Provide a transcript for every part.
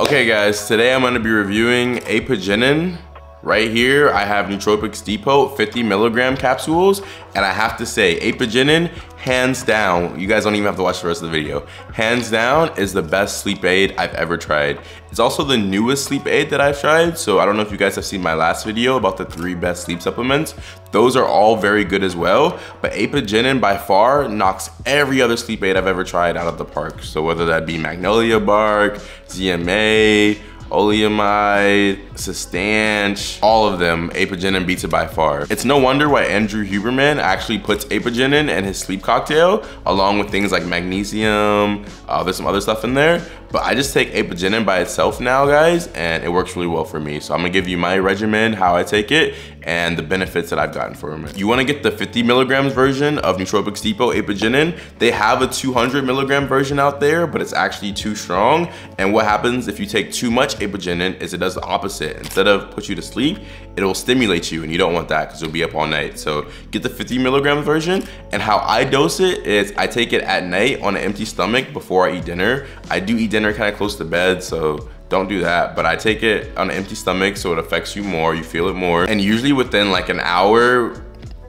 Okay guys, today I'm gonna be reviewing Apigenin. Right here, I have Nootropics Depot 50 milligram capsules, and I have to say, Apigenin, hands down, you guys don't even have to watch the rest of the video, hands down is the best sleep aid I've ever tried. It's also the newest sleep aid that I've tried, so I don't know if you guys have seen my last video about the three best sleep supplements. Those are all very good as well, but Apigenin by far knocks every other sleep aid I've ever tried out of the park. So whether that be Magnolia Bark, ZMA, Oleamide, Sustanch, all of them, Apigenin beats it by far. It's no wonder why Andrew Huberman actually puts Apigenin in his sleep cocktail, along with things like magnesium, uh, there's some other stuff in there, but I just take Apigenin by itself now, guys, and it works really well for me. So I'm gonna give you my regimen, how I take it, and the benefits that I've gotten from it. You wanna get the 50 milligrams version of Nootropics Depot Apigenin. They have a 200 milligram version out there, but it's actually too strong. And what happens if you take too much Apigenin is it does the opposite. Instead of put you to sleep, it will stimulate you, and you don't want that because you'll be up all night. So get the 50 milligram version, and how I dose it is I take it at night on an empty stomach before I eat dinner. I do eat dinner dinner kind of close to bed, so don't do that. But I take it on an empty stomach so it affects you more, you feel it more. And usually within like an hour,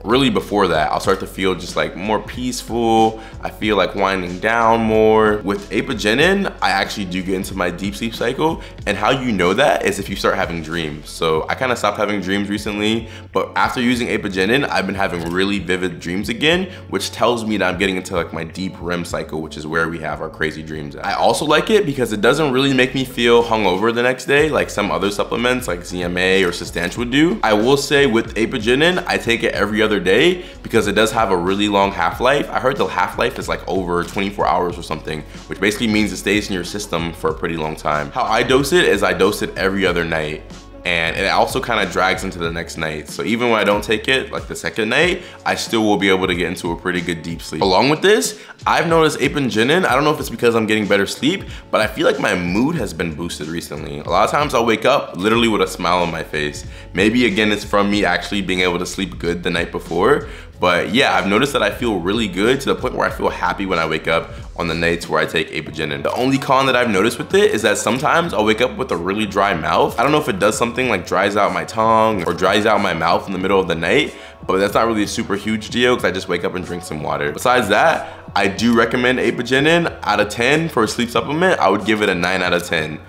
really before that, I'll start to feel just like more peaceful. I feel like winding down more. With Apigenin, I actually do get into my deep sleep cycle. And how you know that is if you start having dreams. So I kind of stopped having dreams recently, but after using Apigenin, I've been having really vivid dreams again, which tells me that I'm getting into like my deep REM cycle, which is where we have our crazy dreams at. I also like it because it doesn't really make me feel hungover the next day, like some other supplements like ZMA or Sustanch would do. I will say with Apigenin, I take it every other other day because it does have a really long half-life. I heard the half-life is like over 24 hours or something, which basically means it stays in your system for a pretty long time. How I dose it is I dose it every other night and it also kind of drags into the next night. So even when I don't take it, like the second night, I still will be able to get into a pretty good deep sleep. Along with this, I've noticed Apigenin, I don't know if it's because I'm getting better sleep, but I feel like my mood has been boosted recently. A lot of times I'll wake up literally with a smile on my face. Maybe again, it's from me actually being able to sleep good the night before, but yeah, I've noticed that I feel really good to the point where I feel happy when I wake up on the nights where I take Apigenin. The only con that I've noticed with it is that sometimes I'll wake up with a really dry mouth. I don't know if it does something like dries out my tongue or dries out my mouth in the middle of the night, but that's not really a super huge deal because I just wake up and drink some water. Besides that, I do recommend Apigenin. Out of 10 for a sleep supplement, I would give it a 9 out of 10.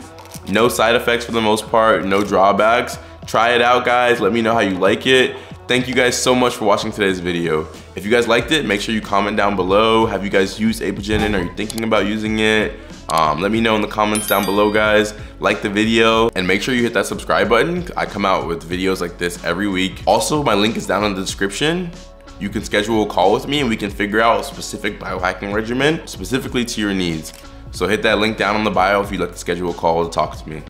No side effects for the most part, no drawbacks. Try it out, guys. Let me know how you like it. Thank you guys so much for watching today's video. If you guys liked it, make sure you comment down below. Have you guys used Apigenin? Are you thinking about using it? Um, let me know in the comments down below, guys. Like the video and make sure you hit that subscribe button. I come out with videos like this every week. Also, my link is down in the description. You can schedule a call with me and we can figure out a specific biohacking regimen specifically to your needs. So hit that link down in the bio if you'd like to schedule a call to talk to me.